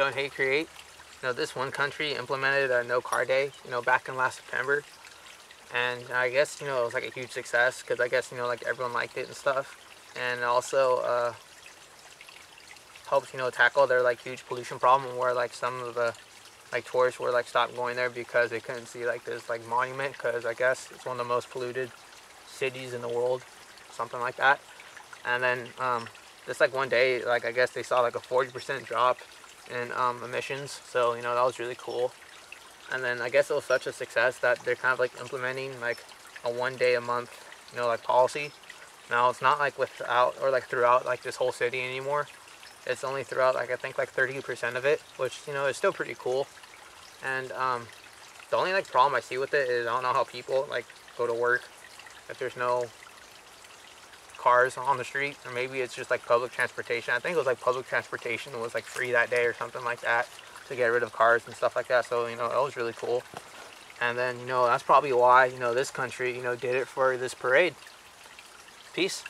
Code Hate Create. You know, this one country implemented a no car day, you know, back in last September. And I guess, you know, it was like a huge success because I guess, you know, like everyone liked it and stuff. And also uh, helps, you know, tackle their like huge pollution problem where like some of the like tourists were like stopped going there because they couldn't see like this like monument because I guess it's one of the most polluted cities in the world, something like that. And then um, just like one day, like I guess they saw like a 40% drop in um, emissions. So, you know, that was really cool. And then I guess it was such a success that they're kind of like implementing like a one day a month, you know, like policy. Now it's not like without or like throughout like this whole city anymore. It's only throughout like I think like 30% of it, which you know is still pretty cool. And um, the only like problem I see with it is I don't know how people like go to work if there's no cars on the street or maybe it's just like public transportation. I think it was like public transportation was like free that day or something like that to get rid of cars and stuff like that. So, you know, it was really cool. And then, you know, that's probably why, you know, this country, you know, did it for this parade. Peace.